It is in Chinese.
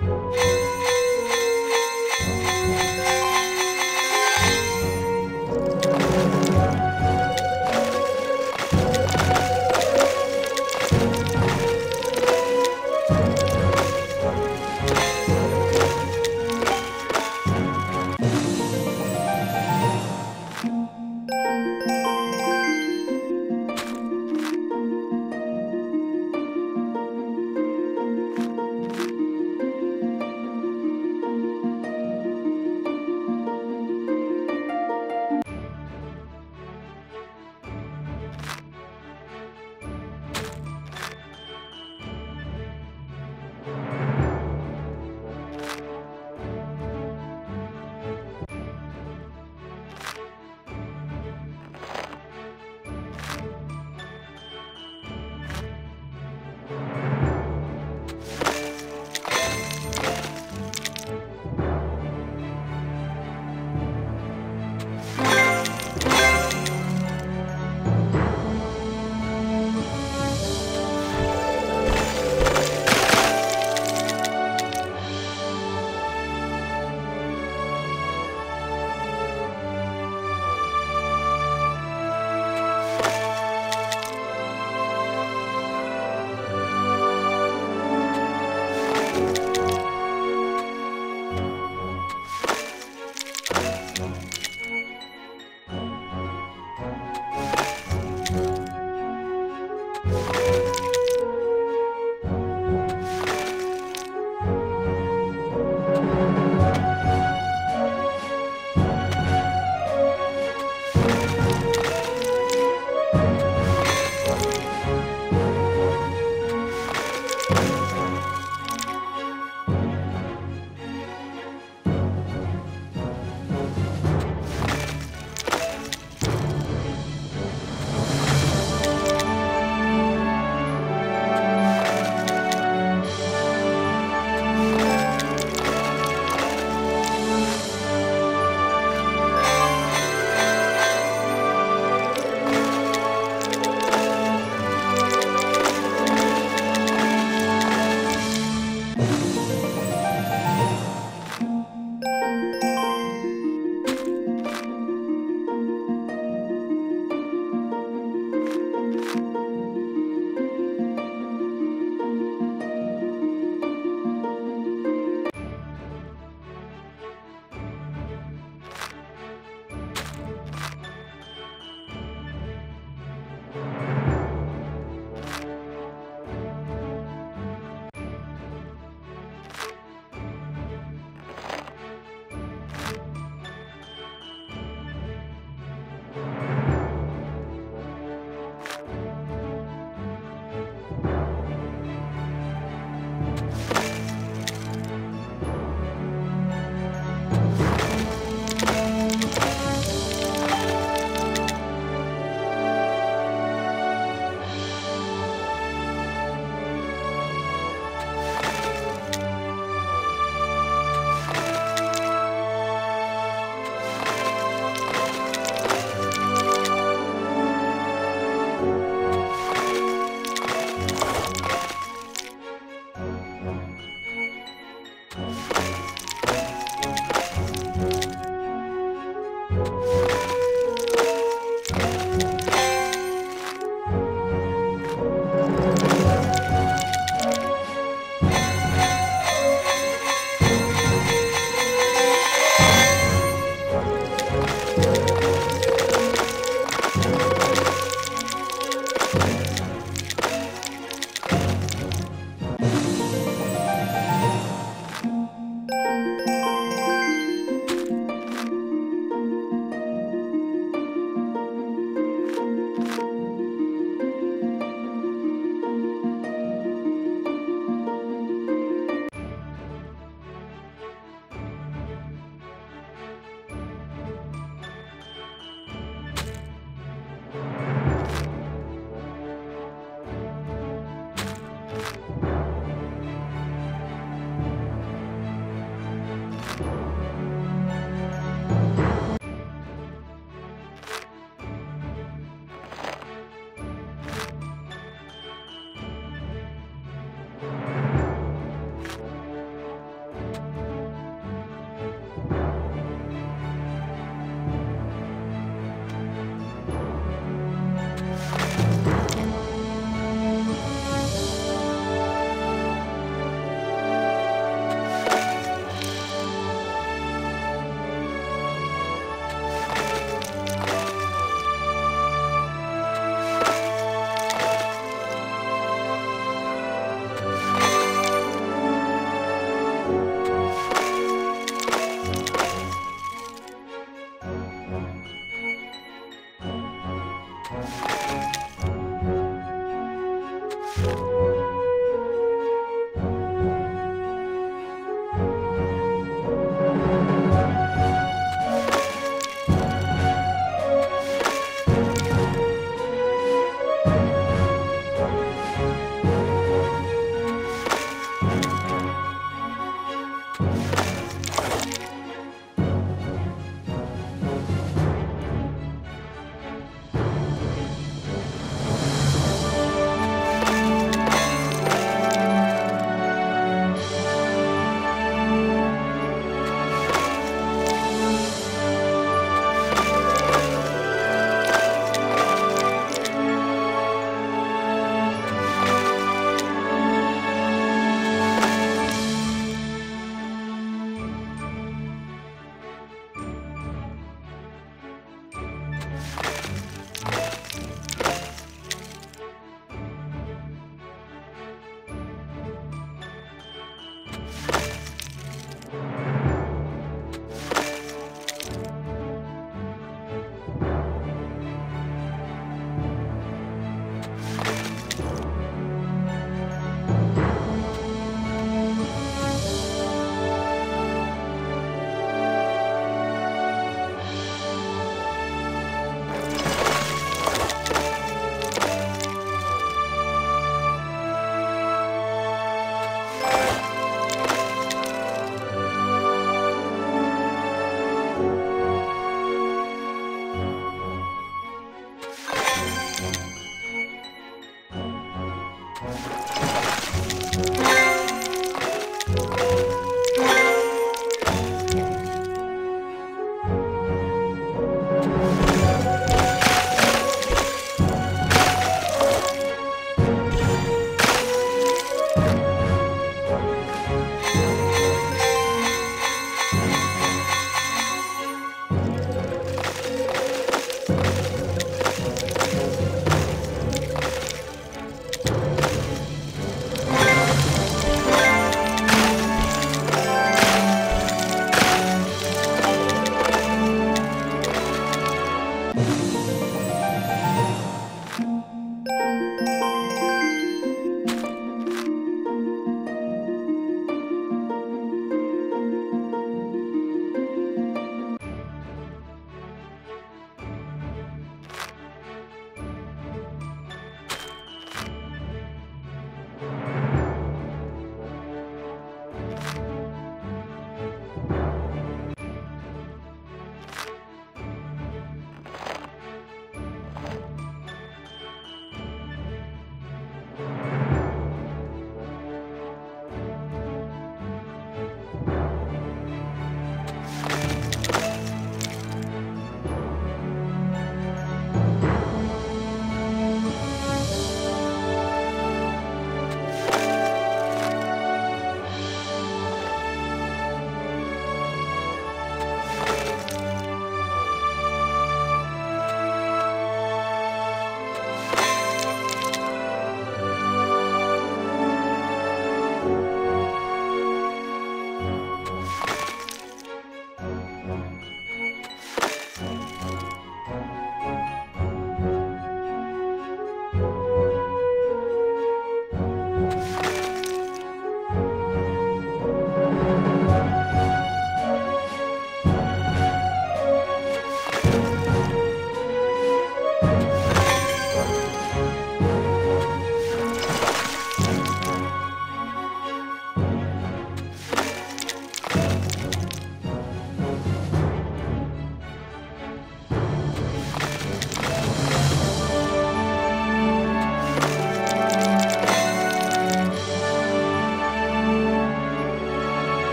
嗯。